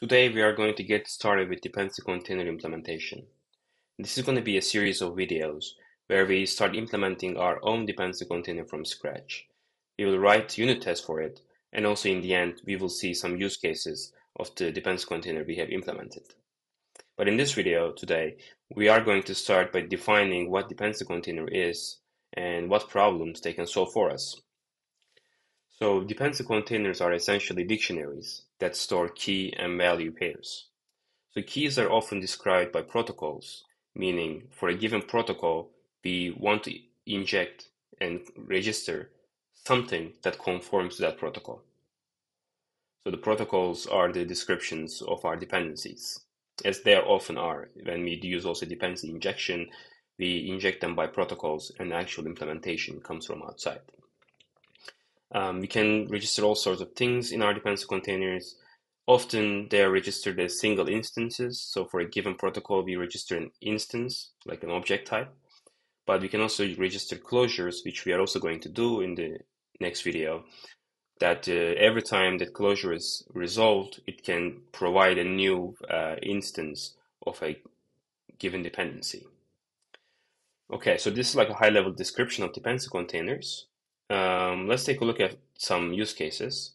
Today we are going to get started with dependency container implementation. This is going to be a series of videos where we start implementing our own dependency container from scratch. We will write unit tests for it and also in the end we will see some use cases of the dependency container we have implemented. But in this video today we are going to start by defining what dependency container is and what problems they can solve for us. So dependency containers are essentially dictionaries that store key and value pairs. So keys are often described by protocols, meaning for a given protocol, we want to inject and register something that conforms to that protocol. So the protocols are the descriptions of our dependencies, as they often are. When we use also dependency injection, we inject them by protocols and actual implementation comes from outside. Um, we can register all sorts of things in our dependency containers. Often they are registered as single instances. So for a given protocol, we register an instance, like an object type. But we can also register closures, which we are also going to do in the next video, that uh, every time that closure is resolved, it can provide a new uh, instance of a given dependency. Okay, so this is like a high level description of dependency containers. Um, let's take a look at some use cases.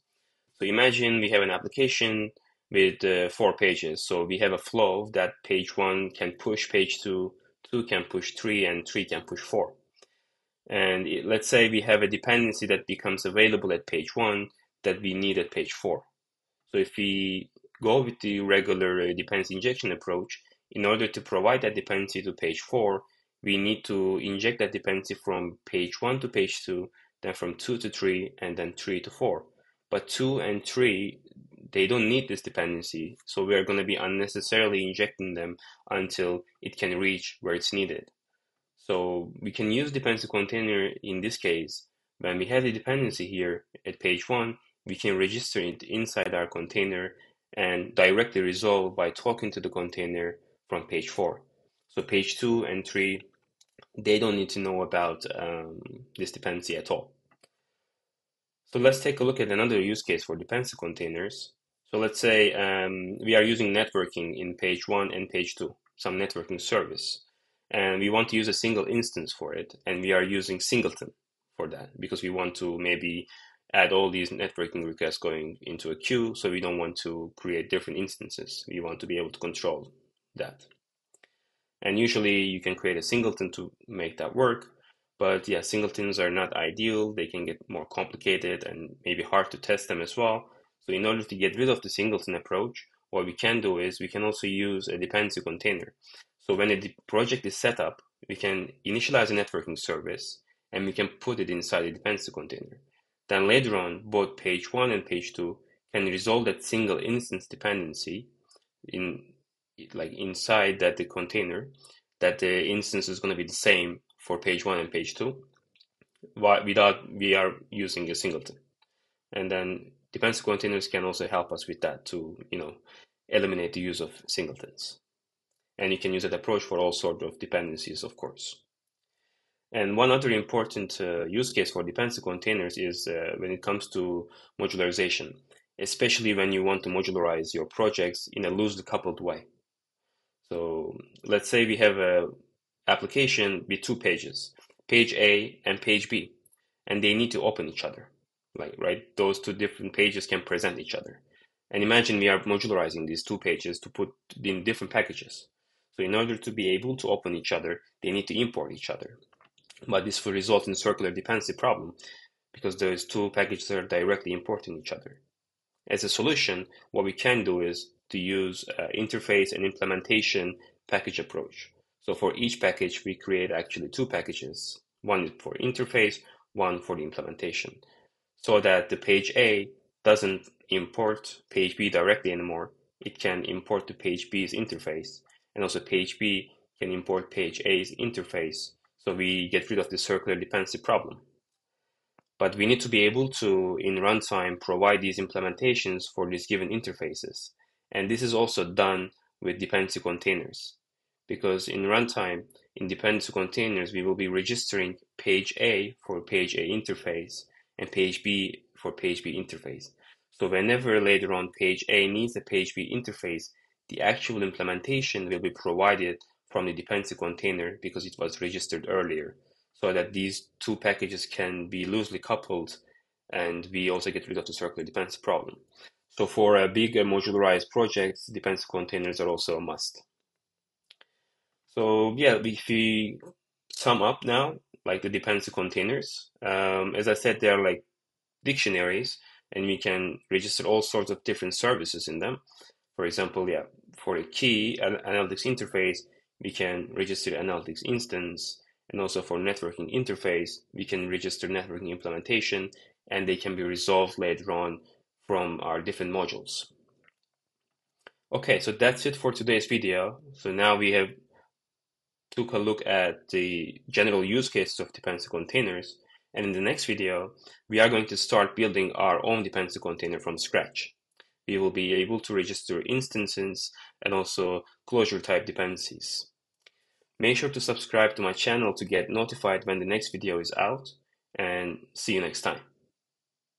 So imagine we have an application with uh, four pages. So we have a flow that page one can push page two, two can push three, and three can push four. And it, let's say we have a dependency that becomes available at page one that we need at page four. So if we go with the regular uh, dependency injection approach, in order to provide that dependency to page four, we need to inject that dependency from page one to page two then from 2 to 3, and then 3 to 4. But 2 and 3, they don't need this dependency, so we are going to be unnecessarily injecting them until it can reach where it's needed. So we can use dependency container in this case. When we have the dependency here at page 1, we can register it inside our container and directly resolve by talking to the container from page 4. So page 2 and 3 they don't need to know about um, this dependency at all. So let's take a look at another use case for dependency containers. So let's say um, we are using networking in page one and page two, some networking service, and we want to use a single instance for it, and we are using singleton for that because we want to maybe add all these networking requests going into a queue, so we don't want to create different instances. We want to be able to control that. And usually you can create a singleton to make that work. But yeah, singletons are not ideal. They can get more complicated and maybe hard to test them as well. So in order to get rid of the singleton approach, what we can do is we can also use a dependency container. So when a project is set up, we can initialize a networking service and we can put it inside a dependency container. Then later on, both page one and page two can resolve that single instance dependency in like inside that the container that the instance is going to be the same for page one and page two without we are using a singleton. And then dependency containers can also help us with that to you know eliminate the use of singletons. And you can use that approach for all sorts of dependencies of course. And one other important uh, use case for dependency containers is uh, when it comes to modularization especially when you want to modularize your projects in a loosely coupled way so let's say we have a application with two pages, page A and page B, and they need to open each other. Like, right? Those two different pages can present each other. And imagine we are modularizing these two pages to put in different packages. So in order to be able to open each other, they need to import each other. But this will result in circular dependency problem because those two packages are directly importing each other. As a solution, what we can do is to use uh, interface and implementation package approach. So for each package, we create actually two packages, one for interface, one for the implementation, so that the page A doesn't import page B directly anymore. It can import the page B's interface, and also page B can import page A's interface. So we get rid of the circular dependency problem. But we need to be able to, in runtime, provide these implementations for these given interfaces. And this is also done with dependency containers. Because in runtime, in dependency containers, we will be registering page A for page A interface and page B for page B interface. So whenever later on page A needs a page B interface, the actual implementation will be provided from the dependency container because it was registered earlier so that these two packages can be loosely coupled and we also get rid of the circular dependency problem. So for a big modularized projects, dependency containers are also a must. So yeah, if we sum up now, like the dependency containers, um, as I said, they are like dictionaries and we can register all sorts of different services in them. For example, yeah, for a key analytics interface, we can register analytics instance. And also for networking interface, we can register networking implementation and they can be resolved later on from our different modules. Okay, so that's it for today's video. So now we have took a look at the general use cases of dependency containers. And in the next video, we are going to start building our own dependency container from scratch. We will be able to register instances and also closure type dependencies. Make sure to subscribe to my channel to get notified when the next video is out and see you next time.